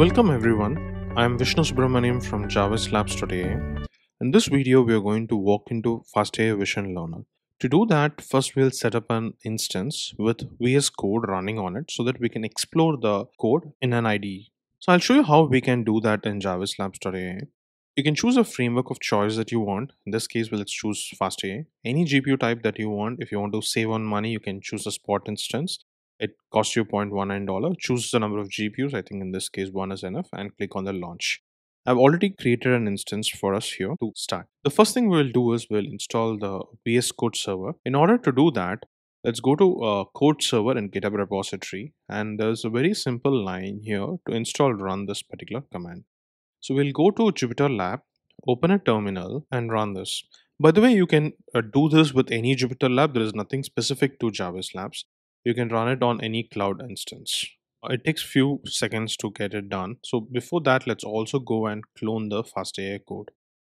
Welcome everyone. I am Vishnu Subramanian from Jarvis Labs today. In this video, we are going to walk into FastAI Vision Learner. To do that, first we'll set up an instance with VS Code running on it so that we can explore the code in an IDE. So I'll show you how we can do that in Jarvis Labs today. You can choose a framework of choice that you want. In this case, well, let's choose FastAI. Any GPU type that you want. If you want to save on money, you can choose a spot instance. It costs you $0.19. Choose the number of GPUs. I think in this case, one is enough and click on the launch. I've already created an instance for us here to start. The first thing we'll do is we'll install the VS Code server. In order to do that, let's go to uh, code server in GitHub repository. And there's a very simple line here to install run this particular command. So we'll go to Jupyter Lab, open a terminal and run this. By the way, you can uh, do this with any Jupyter Lab. There is nothing specific to Jarvis Labs. You can run it on any cloud instance. It takes few seconds to get it done. So before that, let's also go and clone the FastAI code.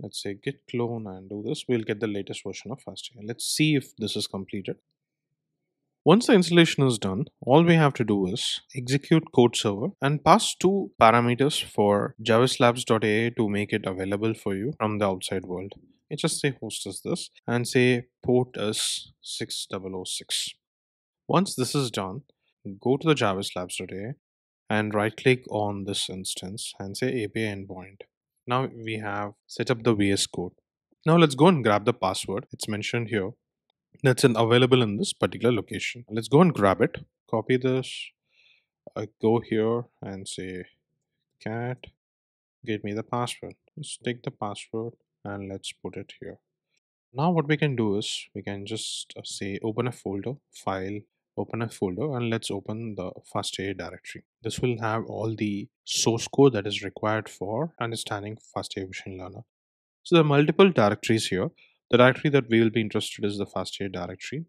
Let's say git clone and do this. We'll get the latest version of FastAI. Let's see if this is completed. Once the installation is done, all we have to do is execute code server and pass two parameters for jarvislabs.ai to make it available for you from the outside world. You just say host is this and say port is 6006. Once this is done, go to the jarvislabs.ai and right click on this instance and say API endpoint. Now we have set up the VS code. Now let's go and grab the password. It's mentioned here that's available in this particular location. Let's go and grab it. Copy this. I go here and say cat get me the password. Let's take the password and let's put it here. Now what we can do is we can just uh, say open a folder, file, open a folder and let's open the FastAI directory. This will have all the source code that is required for understanding FastAI Vision Learner. So there are multiple directories here the directory that we will be interested is the FastAI directory.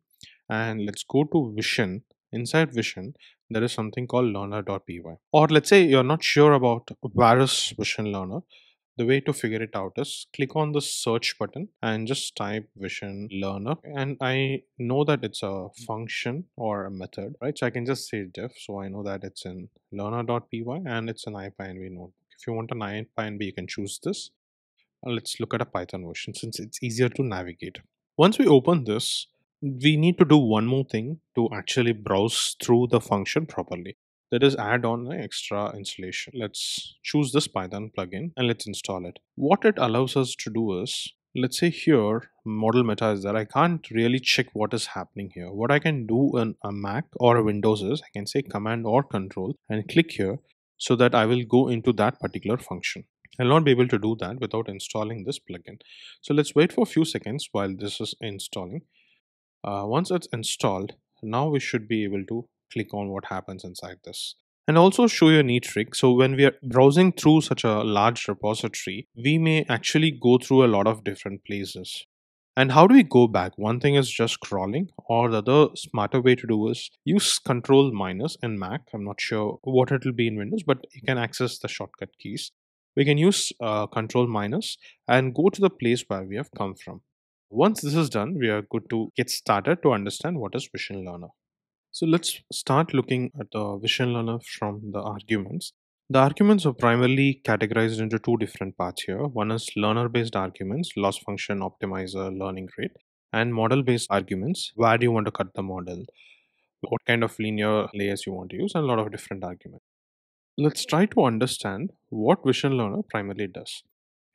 And let's go to Vision. Inside Vision, there is something called learner.py. Or let's say you're not sure about Varus Vision Learner. The way to figure it out is click on the search button and just type vision learner. And I know that it's a function or a method, right? So I can just say diff. So I know that it's in learner.py and it's an IPyNB notebook. If you want an IPyNB, you can choose this uh, let's look at a Python version since it's easier to navigate. Once we open this, we need to do one more thing to actually browse through the function properly. That is add on an extra installation. Let's choose this Python plugin and let's install it. What it allows us to do is, let's say here model meta is that I can't really check what is happening here. What I can do on a Mac or a Windows is I can say command or control and click here so that I will go into that particular function. I'll not be able to do that without installing this plugin. So let's wait for a few seconds while this is installing. Uh, once it's installed, now we should be able to click on what happens inside this. And also show you a neat trick. So when we are browsing through such a large repository, we may actually go through a lot of different places. And how do we go back? One thing is just crawling, or the other smarter way to do is use Control minus in Mac. I'm not sure what it will be in Windows, but you can access the shortcut keys we can use uh, control minus and go to the place where we have come from. Once this is done, we are good to get started to understand what is Vision Learner. So let's start looking at the Vision Learner from the arguments. The arguments are primarily categorized into two different parts here. One is learner-based arguments, loss function, optimizer, learning rate, and model-based arguments, where do you want to cut the model, what kind of linear layers you want to use, and a lot of different arguments. Let's try to understand what Vision Learner primarily does.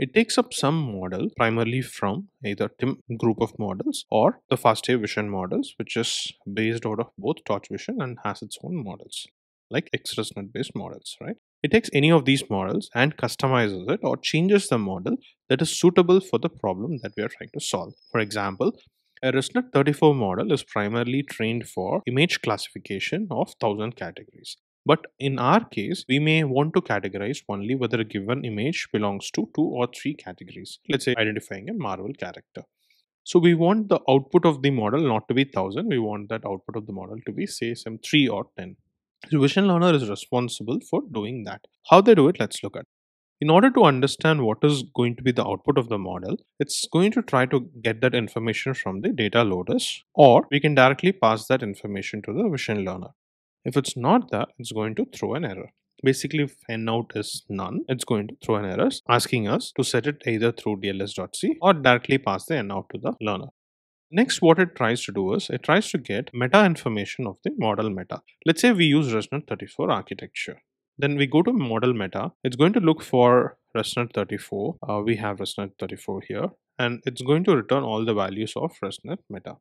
It takes up some model primarily from either timm group of models or the FastAI Vision models, which is based out of both Torch Vision and has its own models, like XResNet based models, right? It takes any of these models and customizes it or changes the model that is suitable for the problem that we are trying to solve. For example, a ResNet 34 model is primarily trained for image classification of 1000 categories. But in our case, we may want to categorize only whether a given image belongs to two or three categories. Let's say identifying a Marvel character. So we want the output of the model not to be 1000. We want that output of the model to be say some 3 or 10. So Vision Learner is responsible for doing that. How they do it, let's look at. In order to understand what is going to be the output of the model, it's going to try to get that information from the data loaders or we can directly pass that information to the Vision Learner. If it's not that, it's going to throw an error. Basically, if n out is none, it's going to throw an error asking us to set it either through dls.c or directly pass the n out to the learner. Next, what it tries to do is it tries to get meta information of the model meta. Let's say we use ResNet 34 architecture. Then we go to model meta. It's going to look for ResNet 34. Uh, we have ResNet 34 here and it's going to return all the values of ResNet meta.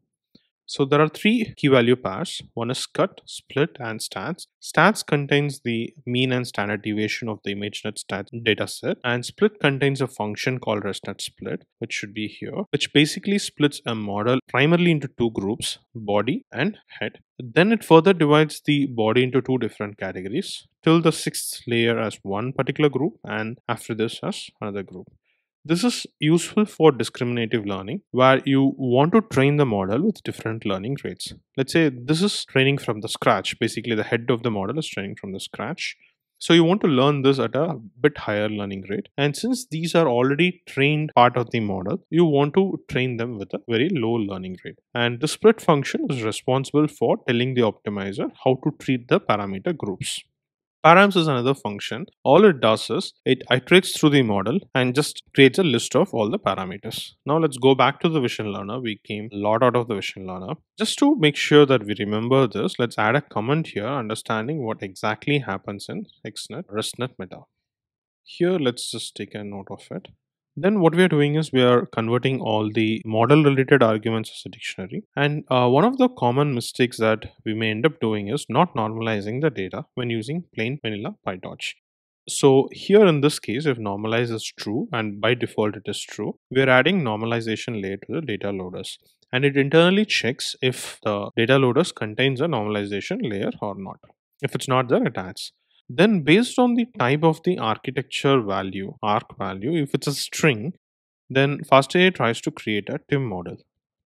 So there are three key value pairs. One is cut, split, and stats. Stats contains the mean and standard deviation of the ImageNet stats dataset, and split contains a function called ResNet split, which should be here, which basically splits a model primarily into two groups, body and head. Then it further divides the body into two different categories, till the sixth layer as one particular group, and after this as another group. This is useful for discriminative learning where you want to train the model with different learning rates. Let's say this is training from the scratch. Basically, the head of the model is training from the scratch. So you want to learn this at a bit higher learning rate. And since these are already trained part of the model, you want to train them with a very low learning rate. And the split function is responsible for telling the optimizer how to treat the parameter groups. Params is another function. All it does is it iterates through the model and just creates a list of all the parameters. Now let's go back to the vision learner. We came a lot out of the vision learner. Just to make sure that we remember this, let's add a comment here understanding what exactly happens in XNet ResNet meta. Here, let's just take a note of it. Then what we are doing is we are converting all the model related arguments as a dictionary. And uh, one of the common mistakes that we may end up doing is not normalizing the data when using plain vanilla PyTorch. So here in this case, if normalize is true and by default it is true, we are adding normalization layer to the data loaders. And it internally checks if the data loaders contains a normalization layer or not. If it's not there, it adds. Then based on the type of the architecture value, arc value, if it's a string, then FastAI tries to create a timm model.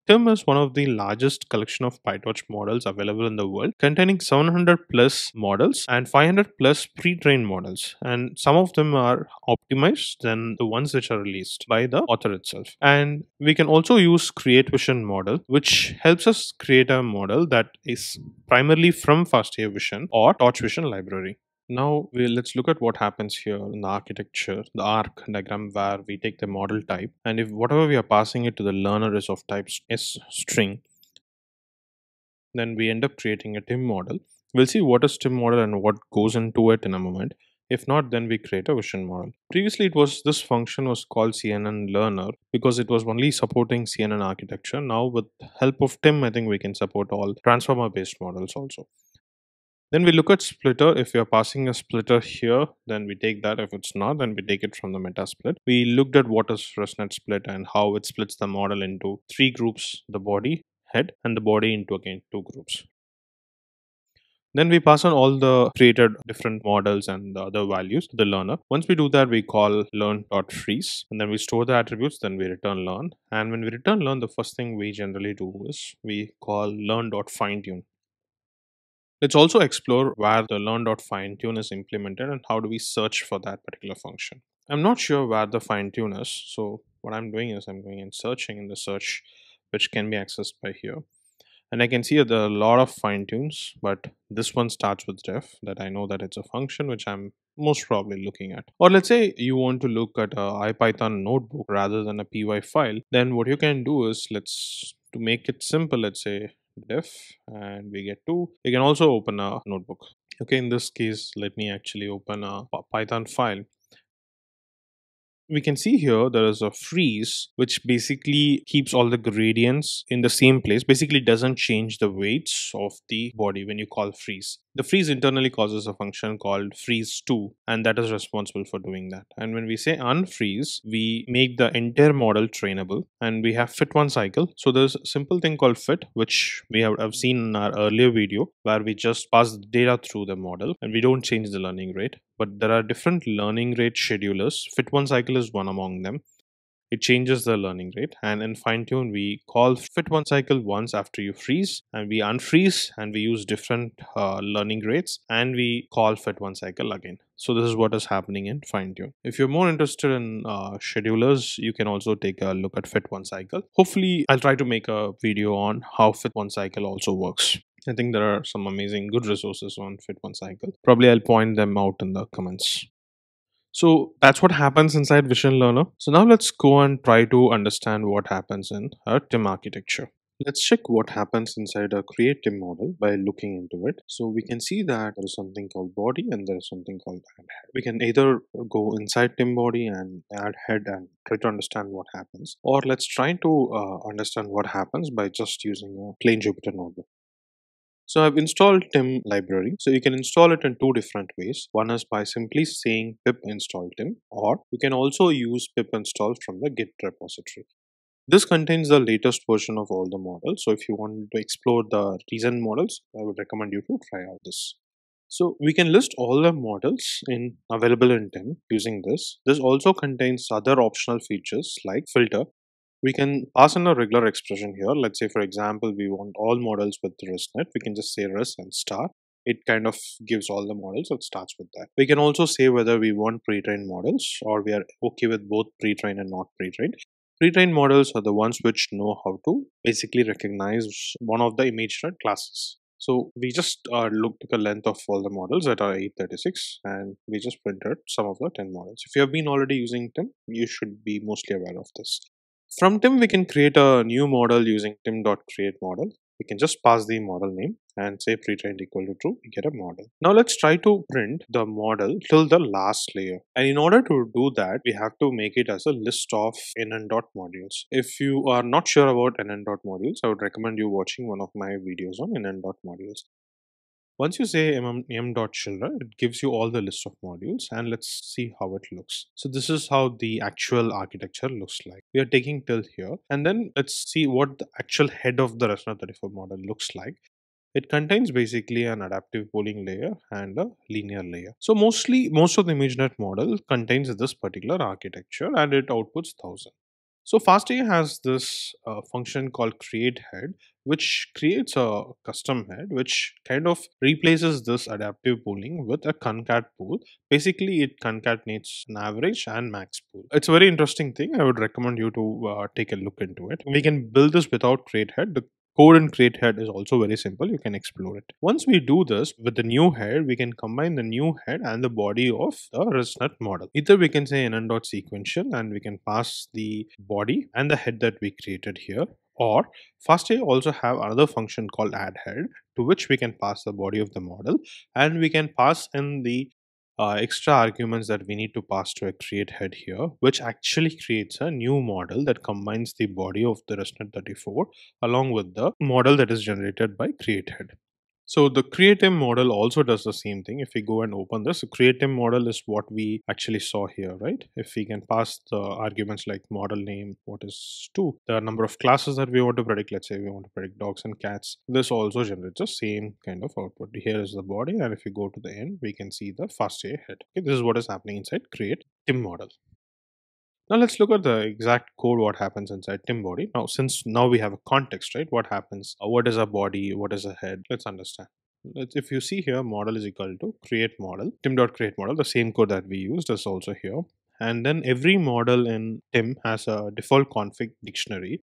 timm is one of the largest collection of PyTorch models available in the world, containing 700 plus models and 500 plus pre-trained models. And some of them are optimized than the ones which are released by the author itself. And we can also use Create Vision model, which helps us create a model that is primarily from FastAI Vision or Torch Vision library. Now we let's look at what happens here in the architecture, the arc diagram where we take the model type and if whatever we are passing it to the learner is of type s string, then we end up creating a timm model. We'll see what is timm model and what goes into it in a moment. If not, then we create a vision model. Previously, it was this function was called CNN learner because it was only supporting CNN architecture. Now with help of timm, I think we can support all transformer based models also. Then we look at splitter. If are passing a splitter here, then we take that. If it's not, then we take it from the meta split. We looked at what is ResNet split and how it splits the model into three groups, the body, head, and the body into again two groups. Then we pass on all the created different models and the other values to the learner. Once we do that, we call learn.freeze and then we store the attributes, then we return learn. And when we return learn, the first thing we generally do is we call learn.finetune. Let's also explore where the learn.finetune is implemented and how do we search for that particular function. I'm not sure where the fine tune is. So what I'm doing is I'm going and searching in the search, which can be accessed by here. And I can see there are a lot of fine tunes, but this one starts with def that I know that it's a function which I'm most probably looking at. Or let's say you want to look at a IPython notebook rather than a py file, then what you can do is let's to make it simple, let's say def and we get 2 you can also open a notebook. Okay in this case let me actually open a python file. We can see here there is a freeze which basically keeps all the gradients in the same place basically doesn't change the weights of the body when you call freeze the freeze internally causes a function called freeze_to and that is responsible for doing that. And when we say unfreeze we make the entire model trainable and we have fit one cycle. So there's a simple thing called fit which we have, have seen in our earlier video where we just pass the data through the model and we don't change the learning rate. But there are different learning rate schedulers. Fit one cycle is one among them it changes the learning rate. And in fine tune we call fit one cycle once after you freeze and we unfreeze and we use different uh, learning rates and we call fit one cycle again. So this is what is happening in fine tune. If you're more interested in uh, schedulers you can also take a look at fit one cycle. Hopefully i'll try to make a video on how fit one cycle also works. I think there are some amazing good resources on Fit One Cycle. Probably I'll point them out in the comments. So that's what happens inside Vision Learner. So now let's go and try to understand what happens in a timm architecture. Let's check what happens inside a create timm model by looking into it. So we can see that there is something called body and there is something called add head. We can either go inside timm body and add head and try to understand what happens or let's try to uh, understand what happens by just using a plain Jupyter notebook. So I've installed timm library. So you can install it in two different ways. One is by simply saying pip install timm or you can also use pip install from the git repository. This contains the latest version of all the models. So if you want to explore the recent models, I would recommend you to try out this. So we can list all the models in available in timm using this. This also contains other optional features like filter. We can pass in a regular expression here. Let's say, for example, we want all models with ResNet. We can just say res and star. It kind of gives all the models. So it starts with that. We can also say whether we want pre-trained models or we are okay with both pre-trained and not pre-trained. Pre-trained models are the ones which know how to basically recognize one of the ImageNet classes. So we just uh, looked at the length of all the models that are 836 and we just printed some of the 10 models. If you have been already using timm, you should be mostly aware of this. From timm, we can create a new model using timm.create model we can just pass the model name and say pre-trained equal to true, we get a model. Now let's try to print the model till the last layer. And in order to do that, we have to make it as a list of nn dot modules. If you are not sure about nn dot modules, I would recommend you watching one of my videos on nn dot modules. Once you say mm, m.children, it gives you all the list of modules and let's see how it looks. So this is how the actual architecture looks like. We are taking till here and then let's see what the actual head of the ResNet 34 model looks like. It contains basically an adaptive pooling layer and a linear layer. So mostly, most of the ImageNet model contains this particular architecture and it outputs 1000. So FastAI has this uh, function called create head, which creates a custom head, which kind of replaces this adaptive pooling with a concat pool. Basically, it concatenates an average and max pool. It's a very interesting thing. I would recommend you to uh, take a look into it. We can build this without create head. The code and create head is also very simple. You can explore it. Once we do this with the new head we can combine the new head and the body of the ResNet model. Either we can say nn dot sequential and we can pass the body and the head that we created here. Or FastAI also have another function called add head to which we can pass the body of the model. And we can pass in the uh, extra arguments that we need to pass to a create head here, which actually creates a new model that combines the body of the ResNet 34 along with the model that is generated by create head. So the creative model also does the same thing. If we go and open this, createTIM model is what we actually saw here, right? If we can pass the arguments like model name, what is two, the number of classes that we want to predict, let's say we want to predict dogs and cats, this also generates the same kind of output. Here is the body, and if we go to the end, we can see the FastAI head. Okay, this is what is happening inside create timm model. Now let's look at the exact code what happens inside timm body. Now since now we have a context, right? What happens? Uh, what is a body? What is a head? Let's understand. If you see here, model is equal to create model, timm.create model, the same code that we used is also here. And then every model in timm has a default config dictionary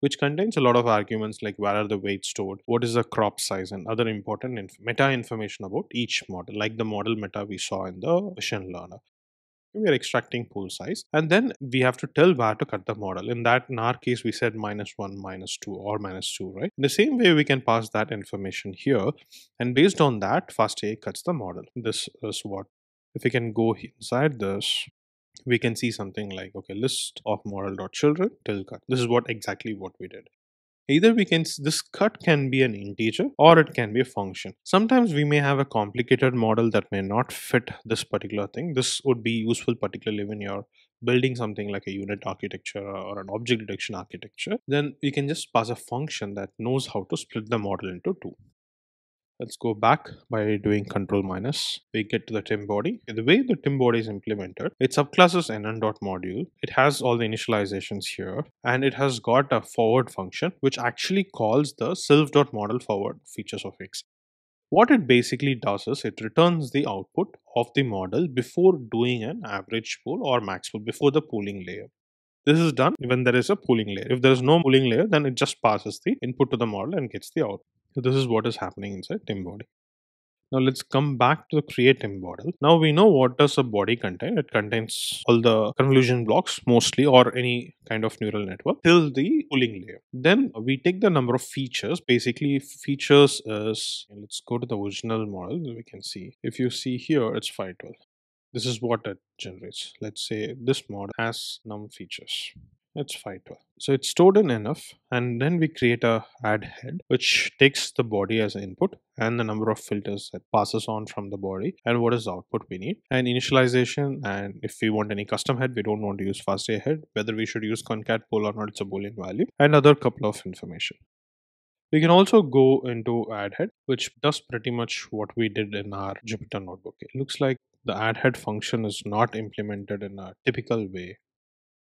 which contains a lot of arguments like where are the weights stored, what is the crop size, and other important inf meta information about each model, like the model meta we saw in the vision learner we are extracting pool size and then we have to tell where to cut the model. In that in our case we said minus 1 minus 2 or minus 2 right? In the same way we can pass that information here and based on that FastAI cuts the model. This is what if we can go inside this we can see something like okay list of model dot children till cut. This is what exactly what we did Either we can, this cut can be an integer or it can be a function. Sometimes we may have a complicated model that may not fit this particular thing. This would be useful particularly when you're building something like a U-Net architecture or an object detection architecture. Then you can just pass a function that knows how to split the model into two. Let's go back by doing control minus. We get to the timm body. The way the timm body is implemented, it subclasses nn.module. It has all the initializations here and it has got a forward function which actually calls the self.model forward features of X. What it basically does is it returns the output of the model before doing an average pool or max pool before the pooling layer. This is done when there is a pooling layer. If there is no pooling layer, then it just passes the input to the model and gets the output. So this is what is happening inside timm body. Now let's come back to the create timm model. Now we know what does a body contain. It contains all the convolution blocks mostly or any kind of neural network till the pooling layer. Then we take the number of features. Basically features is, let's go to the original model. We can see if you see here it's 512. This is what it generates. Let's say this model has num features it's 512 so it's stored in enough and then we create a add head which takes the body as input and the number of filters that passes on from the body and what is the output we need. And initialization and if we want any custom head we don't want to use fastAI head whether we should use concat pool or not it's a boolean value and other couple of information. We can also go into add head, which does pretty much what we did in our Jupyter notebook. It looks like the add head function is not implemented in a typical way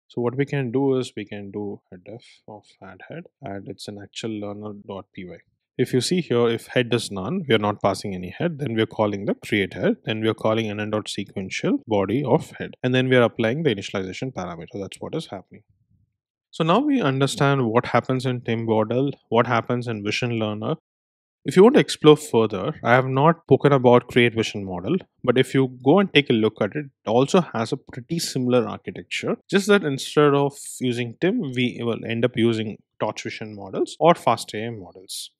so what we can do is we can do a def of add head and it's an actual learner.py. If you see here, if head is none, we are not passing any head, then we are calling the create head, then we are calling nn.sequential body of head, and then we are applying the initialization parameter. That's what is happening. So now we understand what happens in timm model, what happens in Vision Learner, if you want to explore further, I have not spoken about Create Vision model, but if you go and take a look at it, it also has a pretty similar architecture. Just that instead of using timm, we will end up using Torch Vision models or FastAI models.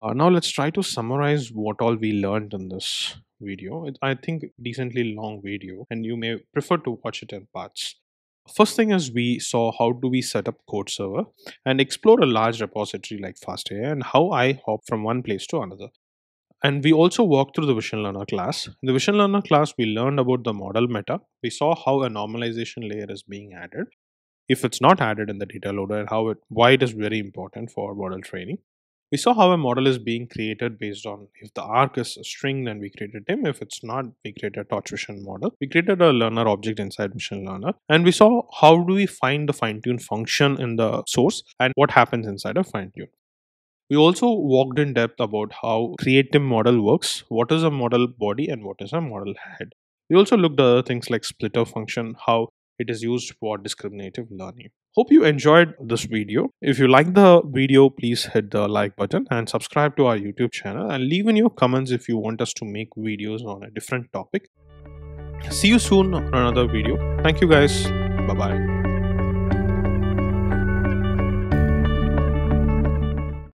Uh, now let's try to summarize what all we learned in this video. It, I think decently long video and you may prefer to watch it in parts. First thing is we saw how do we set up code server and explore a large repository like FastAI and how I hop from one place to another. And we also walked through the Vision Learner class. In the Vision Learner class, we learned about the model meta. We saw how a normalization layer is being added. If it's not added in the data loader and how it why it is very important for model training. We saw how a model is being created based on if the arc is a string, then we created timm. If it's not, we created a Torch Vision model. We created a learner object inside machine Learner. And we saw how do we find the fine-tune function in the source and what happens inside a fine-tune. We also walked in depth about how create timm model works, what is a model body and what is a model head. We also looked at other things like splitter function, how it is used for discriminative learning. Hope you enjoyed this video. If you like the video, please hit the like button and subscribe to our YouTube channel and leave in your comments if you want us to make videos on a different topic. See you soon on another video. Thank you guys. Bye-bye.